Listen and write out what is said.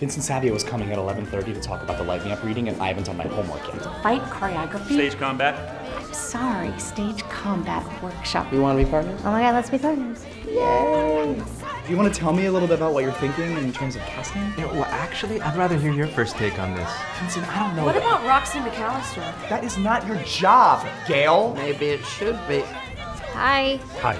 Vincent Savio is coming at 11.30 to talk about the Light Me Up reading, and I haven't done my homework yet. Fight choreography? Stage combat? I'm sorry, stage combat workshop. You want to be partners? Oh my god, let's be partners. Yay! Do you want to tell me a little bit about what you're thinking in terms of casting? Yeah, well, actually, I'd rather hear your first take on this. Vincent, I don't know. What about Roxy McAllister? That is not your job, Gail. Maybe it should be. Hi. Hi.